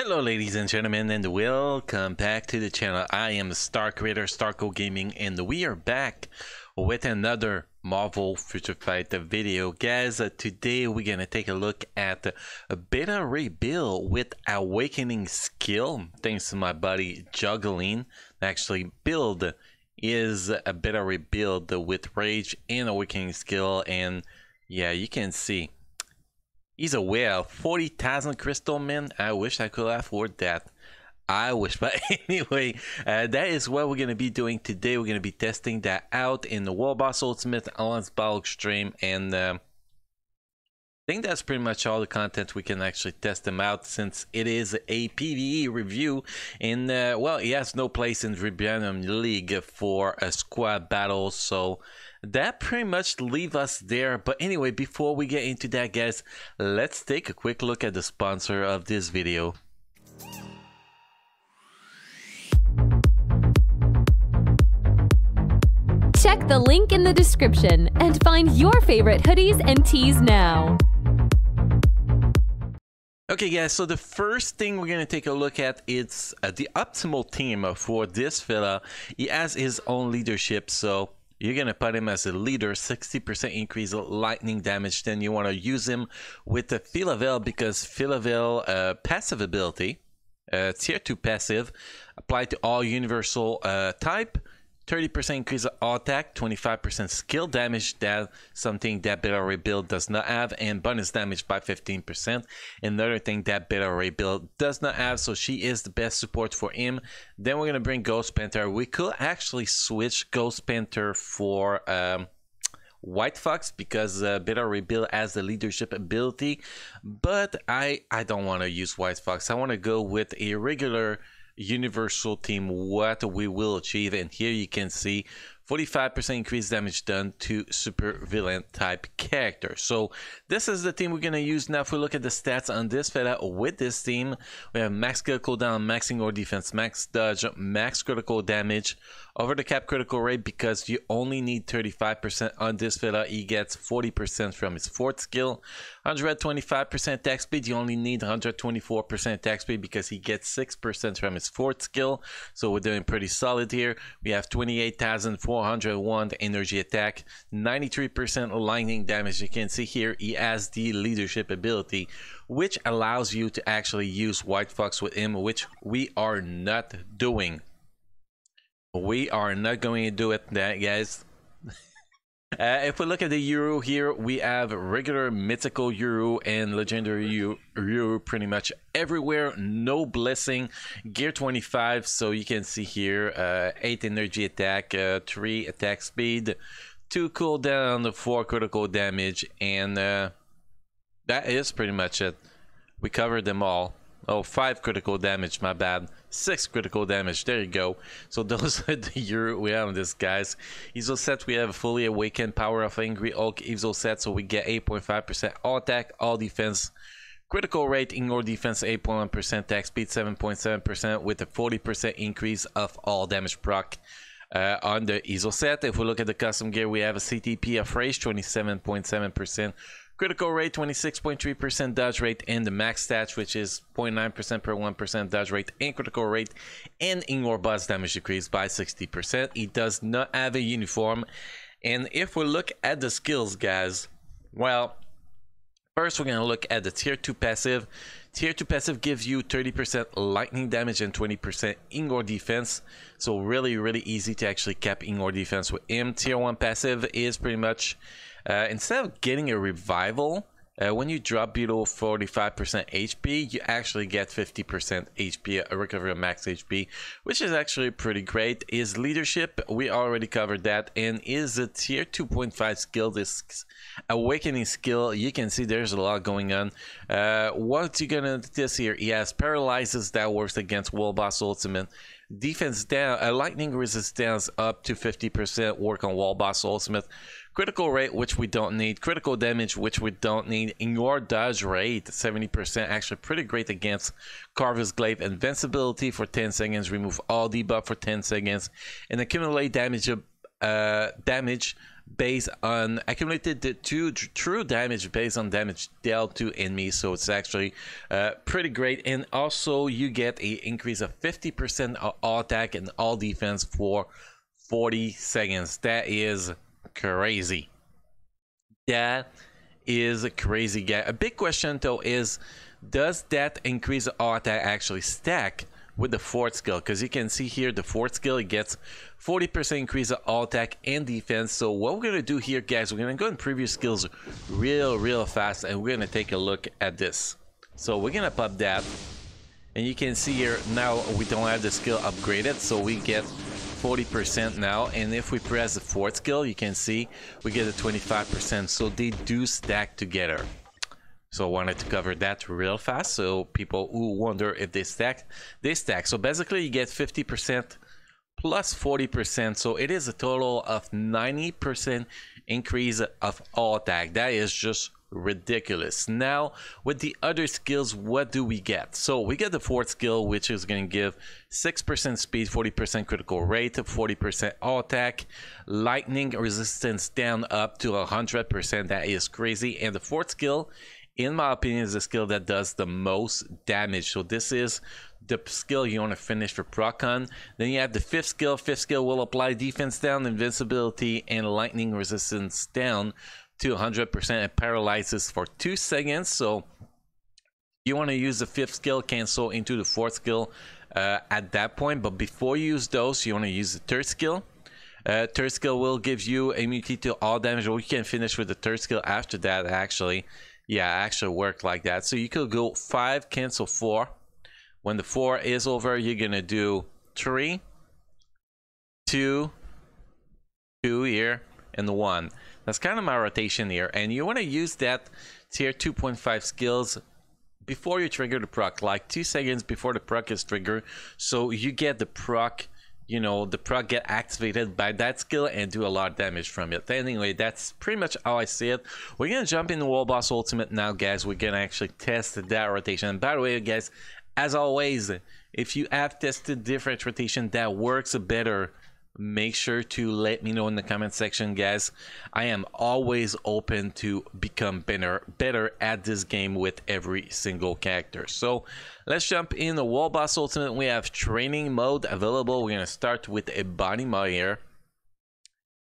Hello ladies and gentlemen and welcome back to the channel. I am Star Creator Starko Gaming and we are back with another Marvel Future Fight video. Guys, uh, today we're gonna take a look at a Beta Ray Bill with Awakening Skill. Thanks to my buddy Juggling. Actually build is a Beta Ray Bill with Rage and Awakening Skill and yeah, you can see He's a whale. 40,000 crystal, man. I wish I could afford that. I wish. But anyway, uh, that is what we're going to be doing today. We're going to be testing that out in the World Boss Ultimate on Battle Stream. And uh, I think that's pretty much all the content we can actually test them out since it is a PvE review. And, uh, well, he has no place in Rebellion League for a squad battle. So that pretty much leave us there but anyway before we get into that guys let's take a quick look at the sponsor of this video Check the link in the description and find your favorite hoodies and tees now. Okay guys, so the first thing we're going to take a look at is uh, the optimal team for this fella. He has his own leadership, so you're going to put him as a leader, 60% increase lightning damage. Then you want to use him with the Phyla-Vell because Phyla-Vell uh, passive ability, uh, tier 2 passive, applied to all universal uh, type. 30% increase of attack, 25% skill damage, that something that Beta Ray Bill does not have, and bonus damage by 15%. Another thing that Beta Ray Bill does not have, so she is the best support for him. Then we're gonna bring Ghost Panther. We could actually switch Ghost Panther for um, White Fox because uh, Beta Ray Bill has the leadership ability, but I I don't want to use White Fox. I want to go with a regular universal team what we will achieve. And here you can see 45% increased damage done to super villain type character. So this is the team we're going to use now. If we look at the stats on this fella with this team, we have max critical down, maxing or defense, max dodge, max critical damage, over the cap critical rate because you only need 35% on this fella. He gets 40% from his fourth skill. 125% attack speed, you only need 124% attack speed because he gets 6% from his fourth skill. So we're doing pretty solid here. We have 28,400 401 energy attack, 93% lightning damage. You can see here he has the leadership ability, which allows you to actually use White Fox with him, which we are not doing. We are not going to do it, guys. Uh, if we look at the Euro here, we have regular mythical Euro and legendary Euro pretty much everywhere. No blessing. Gear 25, so you can see here uh, 8 energy attack, uh, 3 attack speed, 2 cooldown, 4 critical damage, and uh, that is pretty much it. We covered them all. Oh, five critical damage, my bad. Six critical damage, there you go. So those are the Euro we have on this, guys. Ezo set, we have fully awakened power of Angry Hulk Ezo set, so we get 8.5% all attack, all defense. Critical rate, ignore defense, 8.1%, attack speed 7.7% with a 40% increase of all damage proc. Uh, on the Ezo set, if we look at the custom gear, we have a CTP of Rage, 27.7%, Critical rate 26.3% dodge rate and the max stats which is 0.9% per 1% dodge rate and critical rate and ignore boss damage decreased by 60%. It does not have a uniform and if we look at the skills guys, well first we're going to look at the tier 2 passive. Tier 2 passive gives you 30% lightning damage and 20% Ingor defense. So really, really easy to actually cap Ingor defense with him. Tier 1 passive is pretty much uh, instead of getting a revival, uh, when you drop below 45% HP, you actually get 50% HP, a recovery of max HP, which is actually pretty great. Is leadership, we already covered that, and is a tier 2.5 skill, this awakening skill, you can see there's a lot going on. Uh, what you gonna this here, he has paralyzes that works against World Boss Ultimate, defense down, uh, lightning resistance up to 50% work on World Boss Ultimate, Critical rate, which we don't need. Critical damage, which we don't need. Your dodge rate, 70%, actually pretty great against Corvus Glaive. Invincibility for 10 seconds, remove all debuff for 10 seconds, and accumulate damage uh, damage based on accumulated to true damage based on damage dealt to enemies so it's actually uh, pretty great and also you get a increase of 50% of all attack and all defense for 40 seconds that is crazy. That is a crazy. Guy a big question though is does that increase attack actually stack with the fourth skill? Because you can see here the fourth skill it gets 40% increase of all attack and defense. So what we're gonna do here guys we're gonna go and preview skills real real fast and we're gonna take a look at this. So we're gonna pop that. And you can see here now we don't have the skill upgraded so we get 40% now and if we press the fourth skill you can see we get a 25% so they do stack together so I wanted to cover that real fast so people who wonder if they stack, they stack. So basically you get 50% plus 40%. So it is a total of 90% increase of all attack. That is just ridiculous. Now, with the other skills, what do we get? So we get the fourth skill, which is going to give 6% speed, 40% critical rate, 40% all attack, lightning resistance down up to 100%. That is crazy. And the fourth skill in my opinion, is the skill that does the most damage. So this is the skill you want to finish for Procon. Then you have the fifth skill. Fifth skill will apply defense down, invincibility, and lightning resistance down to 100%. It paralyzes for two seconds. So you want to use the fifth skill, cancel into the fourth skill uh, at that point. But before you use those, you want to use the third skill. Uh, third skill will give you immunity to all damage, or you can finish with the third skill after that, actually yeah, actually worked like that. So you could go five, cancel four. When the four is over, you're gonna do three, two, two here, and the one. That's kind of my rotation here. And you want to use that tier 2.5 skills before you trigger the proc, like two seconds before the proc is triggered. So you get the proc you know the proc get activated by that skill and do a lot of damage from it anyway that's pretty much how i see it we're gonna jump into world boss ultimate now guys we're gonna actually test that rotation and by the way guys as always if you have tested different rotation that works better make sure to let me know in the comment section guys. I am always open to become better better at this game with every single character. So let's jump in the world boss ultimate. We have training mode available. We're to start with a body here.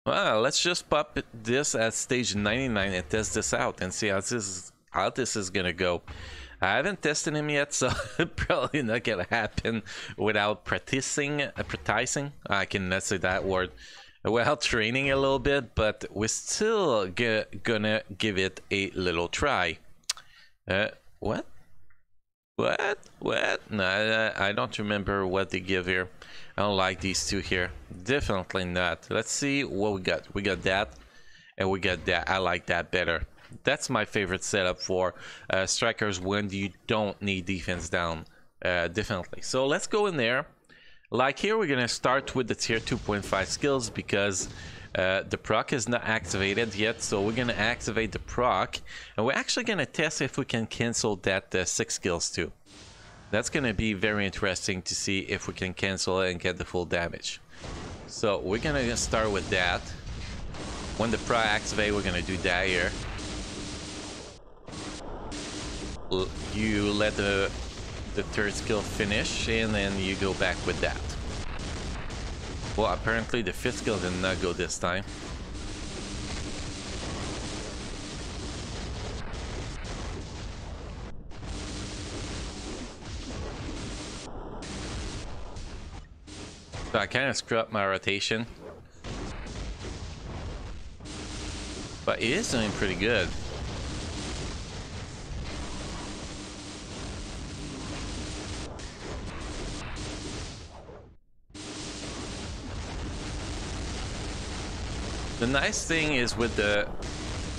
Well let's just pop this at stage 99 and test this out and see how this is how this is gonna go I haven't tested him yet, so probably not gonna happen without practicing. Uh, practicing, I can not say that word. Well, training a little bit, but we're still gonna give it a little try. Uh, what? What? What? No, I, I don't remember what they give here. I don't like these two here. Definitely not. Let's see what we got. We got that, and we got that. I like that better that's my favorite setup for uh, strikers when you don't need defense down uh, definitely. So let's go in there. Like here we're gonna start with the tier 2.5 skills because uh, the proc is not activated yet. So we're gonna activate the proc and we're actually gonna test if we can cancel that uh, six skills too. That's gonna be very interesting to see if we can cancel it and get the full damage. So we're gonna start with that. When the proc activate we're gonna do that here you let the the third skill finish and then you go back with that. Well, apparently the fifth skill did not go this time. So I kind of screw up my rotation. But it is doing pretty good. The nice thing is with the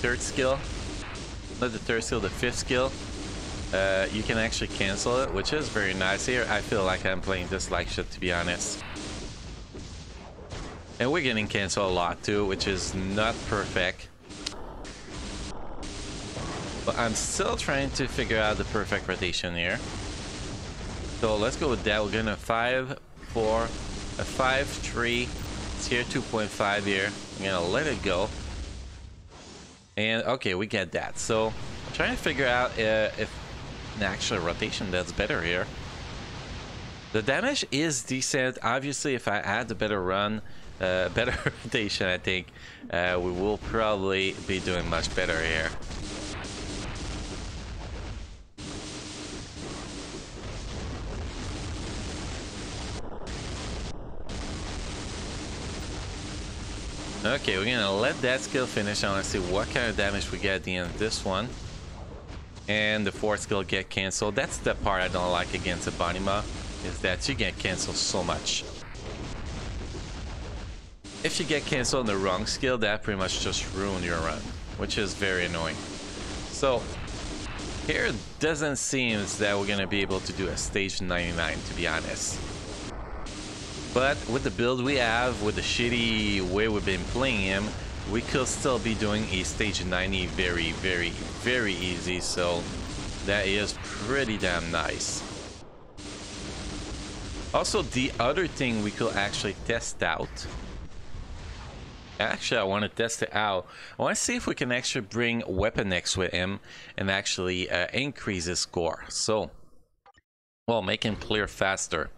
third skill, not the third skill, the fifth skill, uh, you can actually cancel it, which is very nice here. I feel like I'm playing this like shit, to be honest. And we're getting canceled a lot too, which is not perfect. But I'm still trying to figure out the perfect rotation here. So let's go with that. We're gonna 5, 4, a 5, 3, tier 2.5 here. I'm gonna let it go. And okay, we get that. So I'm trying to figure out uh, if an actual rotation that's better here. The damage is decent. Obviously, if I had a better run, uh, better rotation, I think uh, we will probably be doing much better here. Okay, we're gonna let that skill finish. I wanna see what kind of damage we get at the end of this one. And the fourth skill get cancelled. That's the part I don't like against Ebony Maw, is that you get cancelled so much. If you get cancelled on the wrong skill, that pretty much just ruin your run, which is very annoying. So, here it doesn't seem that we're gonna be able to do a stage 99, to be honest. But with the build we have, with the shitty way we've been playing him, we could still be doing a stage 90 very, very, very easy. So that is pretty damn nice. Also, the other thing we could actually test out. Actually, I want to test it out. I want to see if we can actually bring Weapon X with him and actually uh, increase his score. So, well, make him clear faster.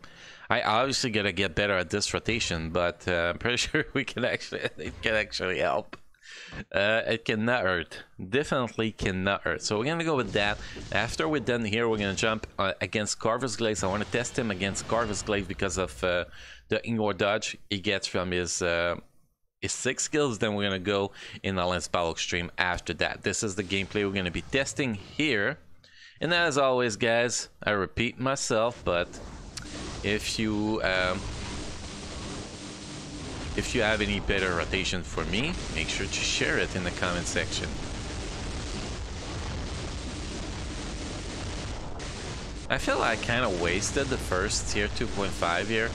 I obviously gotta get better at this rotation, but uh, I'm pretty sure we can actually it can actually help. Uh, it cannot hurt. Definitely cannot hurt. So we're gonna go with that. After we're done here, we're gonna jump uh, against Corvus Glaive. I want to test him against Corvus Glaive because of uh, the inward dodge he gets from his uh, his six skills. Then we're gonna go in the Lance Battle Extreme after that. This is the gameplay we're gonna be testing here. And as always, guys, I repeat myself, but if you um, if you have any better rotation for me, make sure to share it in the comment section. I feel like I kind of wasted the first tier 2.5 here.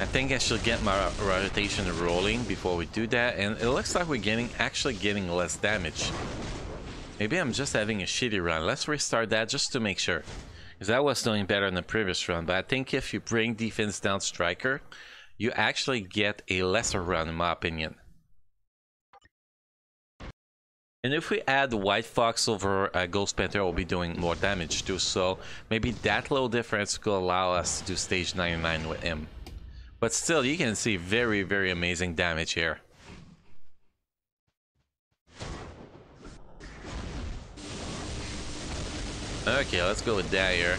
I think I should get my rotation rolling before we do that, and it looks like we're getting actually getting less damage. Maybe I'm just having a shitty run. Let's restart that just to make sure. Because that was doing better in the previous run. But I think if you bring defense down striker, you actually get a lesser run in my opinion. And if we add White Fox over uh, Ghost Panther, we'll be doing more damage too. So maybe that little difference could allow us to do stage 99 with him. But still, you can see very, very amazing damage here. Okay, let's go with that.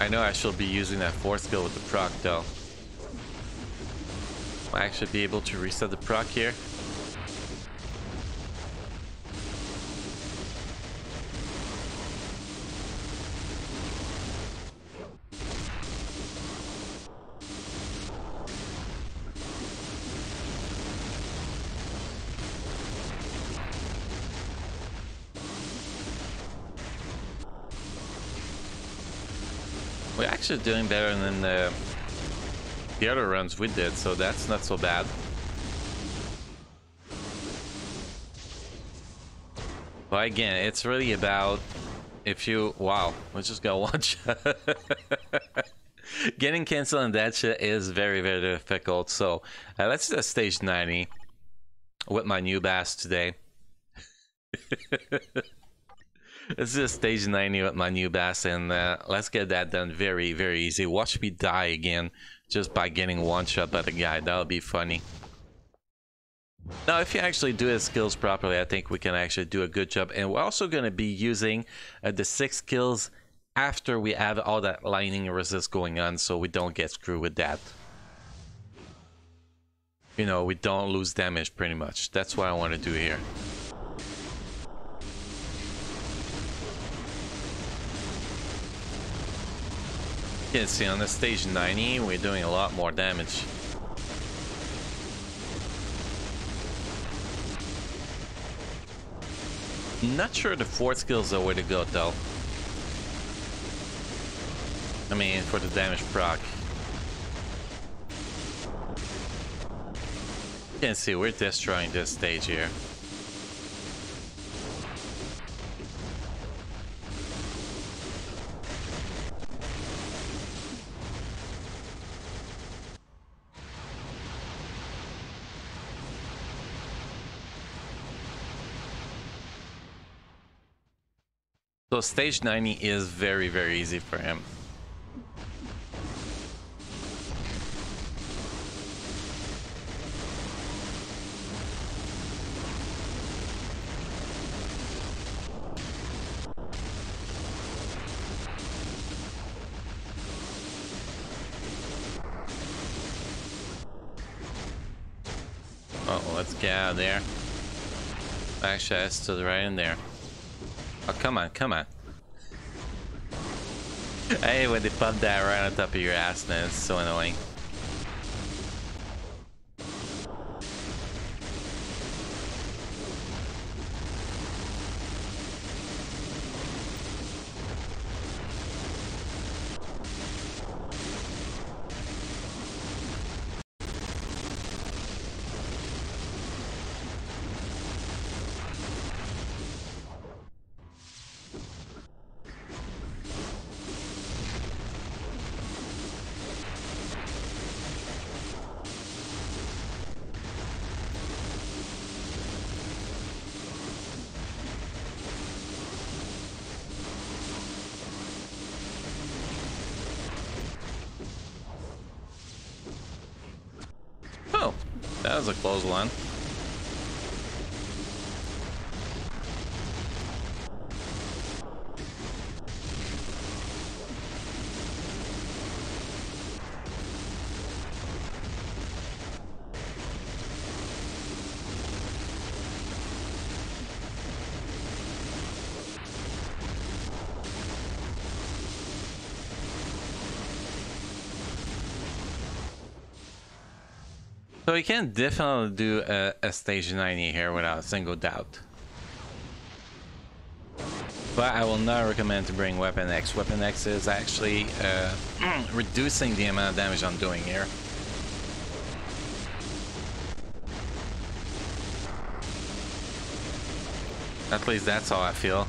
I know I should be using that fourth skill with the proc though. I actually be able to reset the proc here? We're actually doing better than the, the other runs we did, so that's not so bad. But again, it's really about if you... Wow, we just one shot. Getting cancelled on that shit is very, very difficult. So uh, let's do stage 90 with my new bass today. This is stage 90 with my new bass, and uh, let's get that done very, very easy. Watch me die again just by getting one shot by the guy. That'll be funny. Now, if you actually do his skills properly, I think we can actually do a good job. And we're also going to be using uh, the six skills after we have all that lightning resist going on, so we don't get screwed with that. You know, we don't lose damage pretty much. That's what I want to do here. Can see on the stage 90, we're doing a lot more damage. Not sure the fourth skill is the way to go though. I mean, for the damage proc. You can see we're destroying this stage here. So stage 90 is very, very easy for him. Oh, let's get out of there. Actually, I stood right in there. Oh, come on, come on. Hey, when they pump that right on top of your ass, man. It's so annoying. Oh, that was a close. So we can definitely do a, a stage 90 here without a single doubt. But I will not recommend to bring Weapon X. Weapon X is actually uh, reducing the amount of damage I'm doing here. At least that's how I feel.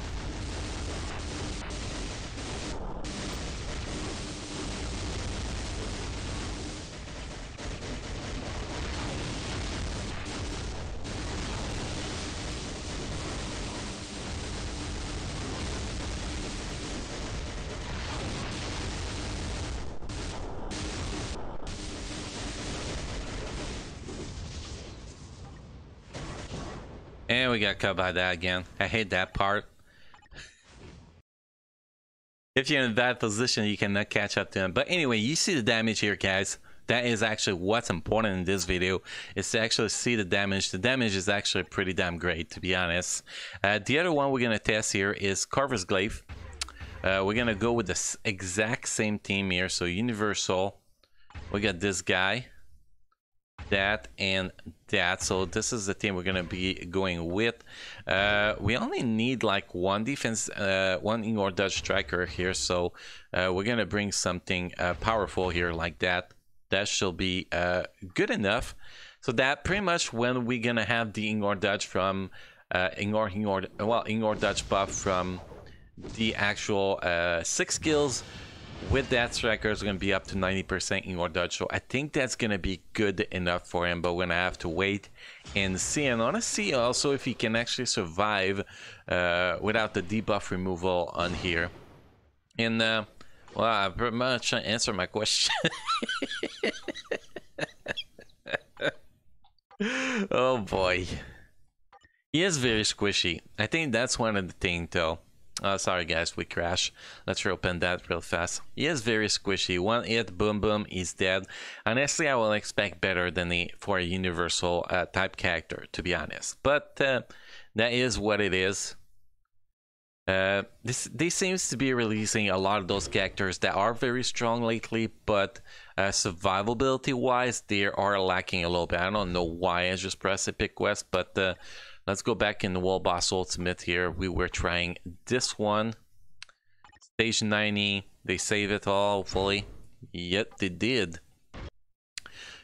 Got cut by that again. I hate that part. if you're in that position, you cannot catch up to him. But anyway, you see the damage here, guys. That is actually what's important in this video, is to actually see the damage. The damage is actually pretty damn great, to be honest. Uh, the other one we're going to test here is Corvus Glaive. Uh, we're going to go with the exact same team here. So Universal. We got this guy that and that. So this is the team we're gonna be going with. Uh, we only need like one defense uh, one Ingor Dutch striker here. So uh, we're gonna bring something uh, powerful here like that. That should be uh, good enough. So that pretty much when we're gonna have the Ingor Dutch from uh, Ingor, Ingor well Ingor Dutch buff from the actual six skills with that striker is going to be up to 90% in Dutch, so I think that's going to be good enough for him, but we're going to have to wait and see. And I want to see also if he can actually survive uh, without the debuff removal on here. And, uh, well, I pretty much answered my question. oh boy. He is very squishy. I think that's one of the things though. Oh, sorry guys, we crash. Let's reopen that real fast. He is very squishy. One hit, boom boom, he's dead. Honestly, I will expect better than the for a universal uh, type character, to be honest. But uh, that is what it is. Uh, this they seems to be releasing a lot of those characters that are very strong lately, but uh, survivability wise, they are lacking a little bit. I don't know why I just pressed Epic Quest, but uh, Let's go back in the World Boss Ultimate here. We were trying this one. Stage 90. they save it all, fully. Yet they did.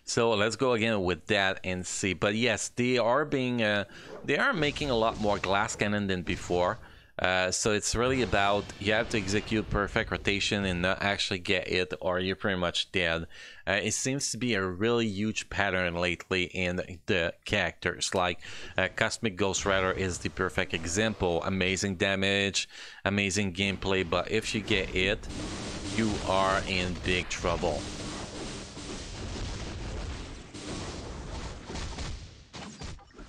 So let's go again with that and see. But yes, they are being, uh, they are making a lot more glass cannon than before. Uh, so it's really about you have to execute perfect rotation and not actually get it or you're pretty much dead. Uh, it seems to be a really huge pattern lately in the characters. Like uh, Cosmic Ghost Rider is the perfect example. Amazing damage, amazing gameplay, but if you get it, you are in big trouble.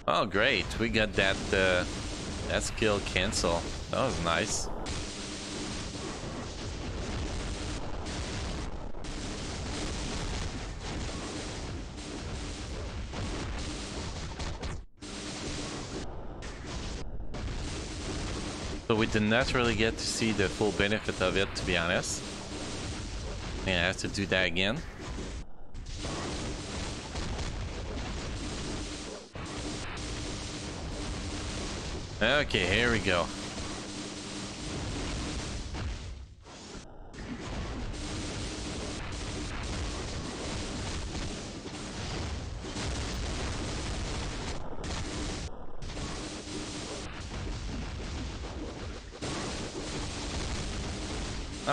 Oh great, we got that uh, that skill cancel. That was nice. So we did not really get to see the full benefit of it, to be honest. I have to do that again. Okay, here we go.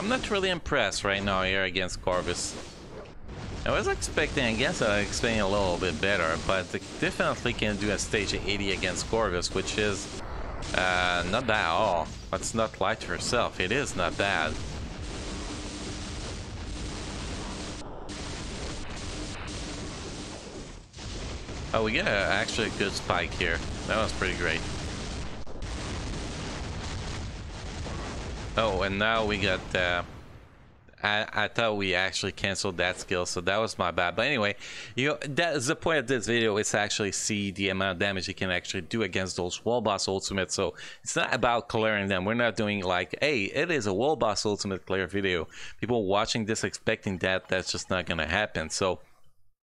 I'm not really impressed right now here against Corvus. I was expecting, I guess I was expecting a little bit better, but definitely can do a stage 80 against Corvus, which is uh, not bad at all. Let's not lie to herself. It is not bad. Oh, we get actually a good spike here. That was pretty great. Oh, and now we got... Uh, I, I thought we actually canceled that skill, so that was my bad. But anyway, you know, that's the point of this video is to actually see the amount of damage you can actually do against those world boss ultimates. So it's not about clearing them. We're not doing like, hey, it is a world boss ultimate clear video. People watching this expecting that, that's just not gonna happen. So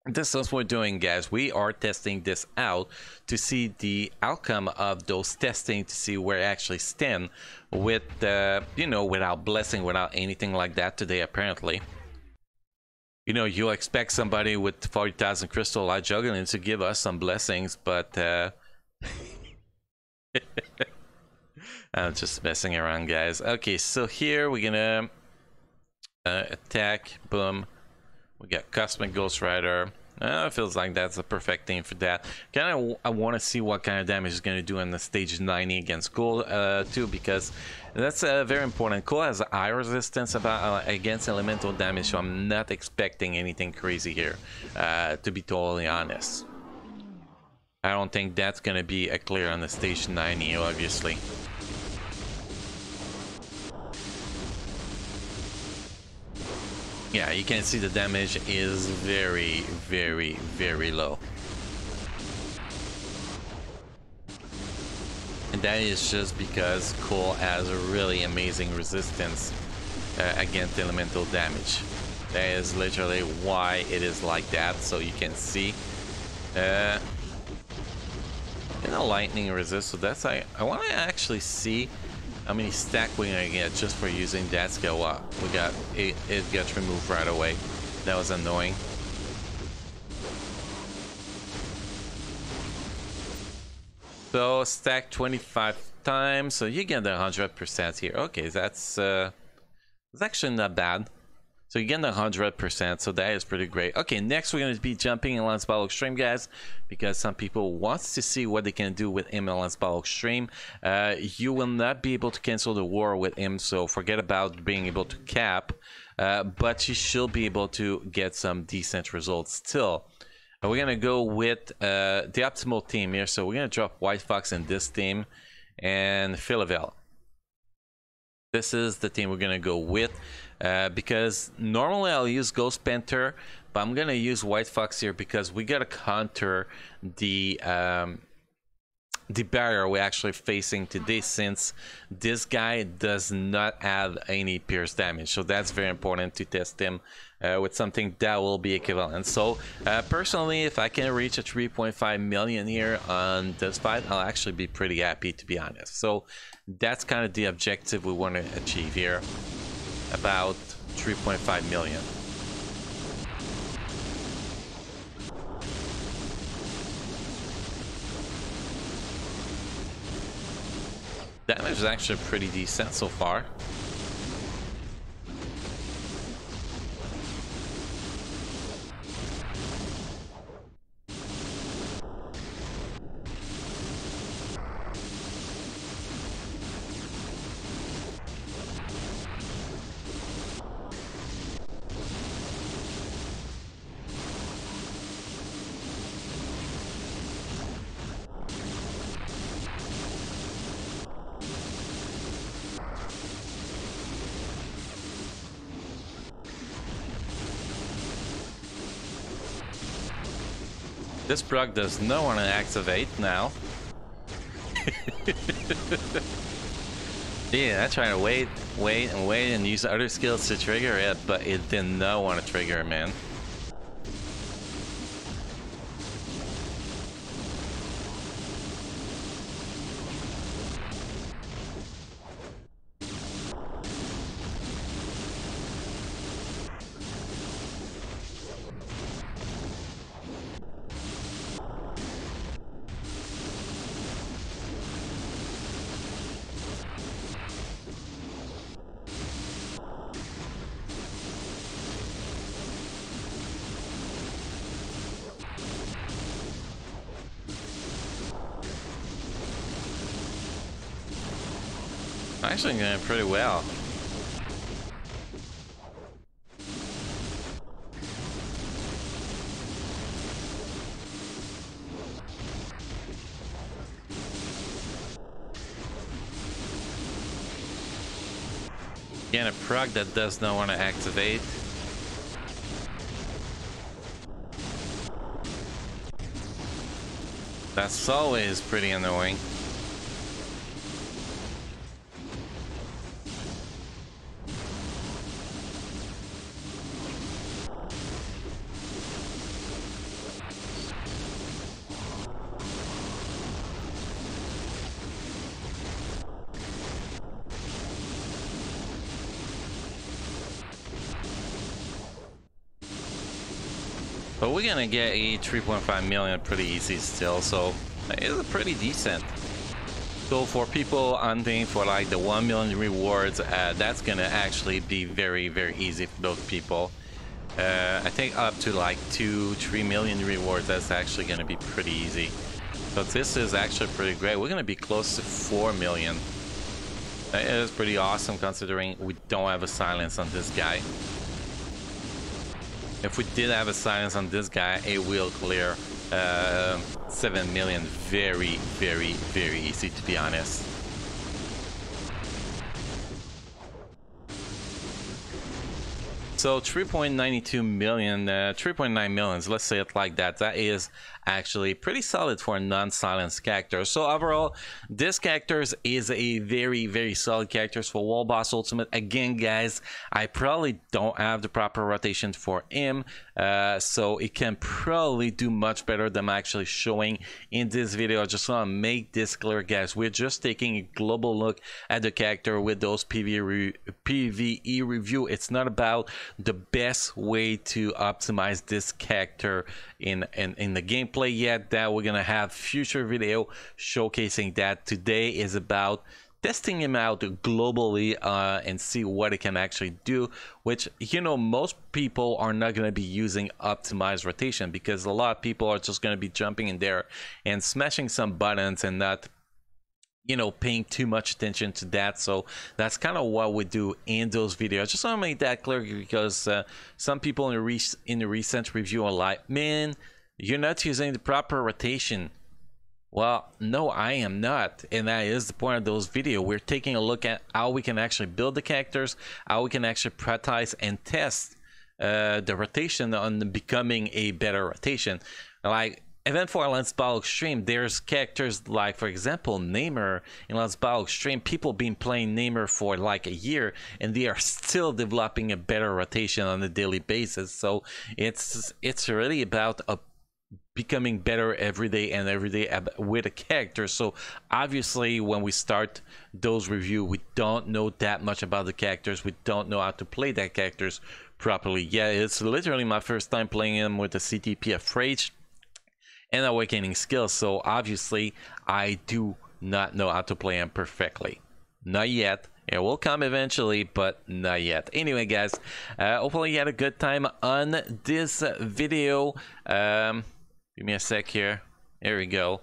this is what we're doing guys. We are testing this out to see the outcome of those testing to see where it actually stand with uh, you know without blessing without anything like that today apparently. You know you'll expect somebody with 40,000 crystal light juggling to give us some blessings but uh I'm just messing around guys. Okay so here we're gonna uh, attack. Boom we got Cosmic Ghost Rider. Uh, feels like that's a perfect thing for that. Kind of, I want to see what kind of damage is going to do in the stage 90 against Cull uh, too, because that's uh, very important. Cull has high resistance about uh, against elemental damage, so I'm not expecting anything crazy here, uh, to be totally honest. I don't think that's going to be a clear on the stage 90, obviously. Yeah, you can see the damage is very, very, very low. And that is just because Cull has a really amazing resistance uh, against elemental damage. That is literally why it is like that, so you can see. Uh, you lightning resist, so that's I, I want to actually see how many stack we're gonna get just for using that skill. Wow, we got it, it gets removed right away. That was annoying. So stack 25 times, so you get the 100% here. Okay, that's uh, that's actually not bad. So you get the 100%, so that is pretty great. Okay, next we're going to be jumping in Lance Battle Extreme, guys, because some people wants to see what they can do with him in Lance Extreme. Uh, you will not be able to cancel the war with him, so forget about being able to cap, uh, but you should be able to get some decent results still. Uh, we're going to go with uh, the optimal team here, so we're going to drop White Fox in this team and Phyla-Vell. This is the team we're going to go with. Uh, because normally I'll use Ghost Panther, but I'm gonna use White Fox here because we gotta counter the um, the barrier we're actually facing today since this guy does not add any pierce damage. So that's very important to test him uh, with something that will be equivalent. So uh, personally if I can reach a 3.5 million here on this fight I'll actually be pretty happy to be honest. So that's kind of the objective we want to achieve here about 3.5 million. Damage is actually pretty decent so far. This proc does not want to activate now. yeah, I tried to wait, wait, and wait and use other skills to trigger it, but it did not want to trigger, man. Actually going pretty well. Again, a proc that does not want to activate. That's always pretty annoying. Gonna get a 3.5 million pretty easy still, so it's pretty decent. So for people hunting for like the 1 million rewards, uh, that's gonna actually be very, very easy for those people. Uh, I think up to like 2, 3 million rewards, that's actually gonna be pretty easy. But this is actually pretty great. We're gonna be close to 4 million. That is pretty awesome considering we don't have a silence on this guy. If we did have a silence on this guy, it will clear uh, 7 million very, very, very easy to be honest. So 3.92 million, uh, 3.9 millions, let's say it like that. That is actually pretty solid for a non-silenced character. So overall, this character is a very, very solid character for World Boss Ultimate. Again, guys, I probably don't have the proper rotation for him, uh, so it can probably do much better than I'm actually showing in this video. I just want to make this clear, guys. We're just taking a global look at the character with those PvE, re PvE review. It's not about the best way to optimize this character in, in, in the gameplay yet that we're gonna have future video showcasing that. Today is about testing him out globally uh, and see what it can actually do which you know most people are not going to be using optimized rotation because a lot of people are just going to be jumping in there and smashing some buttons and not you know paying too much attention to that. So that's kind of what we do in those videos. Just want to make that clear because uh, some people in in the recent review are like man you're not using the proper rotation well no i am not and that is the point of those videos we're taking a look at how we can actually build the characters how we can actually prioritize and test uh, the rotation on becoming a better rotation like even for Lance Battle Extreme, there's characters like, for example, Namor in Lance Battle Extreme. People been playing Namor for like a year, and they are still developing a better rotation on a daily basis. So it's it's really about a becoming better every day and every day with a character. So obviously, when we start those review, we don't know that much about the characters. We don't know how to play that characters properly. Yeah, it's literally my first time playing them with the CTP of Rage and Awakening skills. So obviously, I do not know how to play them perfectly. Not yet. It will come eventually, but not yet. Anyway, guys, uh, hopefully you had a good time on this video. Um, Give me a sec here. Here we go.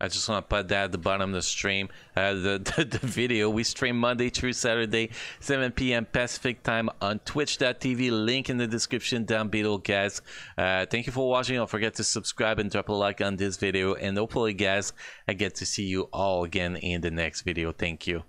I just want to put that at the bottom of the stream, uh, the, the, the, video. We stream Monday through Saturday, 7 p.m. Pacific time on twitch.tv. Link in the description down below, guys. Uh, thank you for watching. Don't forget to subscribe and drop a like on this video. And hopefully, guys, I get to see you all again in the next video. Thank you.